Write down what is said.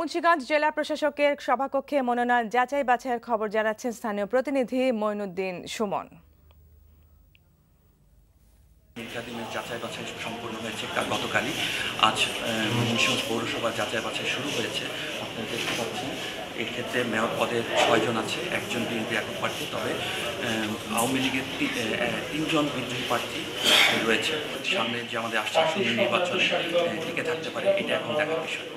মুন্সিগঞ্জ জেলা প্রশাসকের সভাকক্ষে মনোনয়ন যাচাই বাছাইয়ের খবর জানাচ্ছেন স্থানীয় প্রতিনিধি মইনুদ্দিন সুমন। দীর্ঘদিনের যাচাই বাছাই সম্পূর্ণ হয়েছে কাল গতকালই। আজ মুন্সিগঞ্জ পৌরসভার যাচাই বাছাই শুরু হয়েছে। আপনারা দেখতে পাচ্ছেন এক্ষেত্রে মেয়র পদে ছয়জন আছে, একজন বিএনপি একক প্রার্থী, তবে আওয়ামী লীগের তিনজন বিদ্রোহী প্রার্থী রয়েছে। সামনে যে আমাদের আসছে নির্বাচনে টিকে থাকতে পারে, এটা এখন দেখার বিষয়।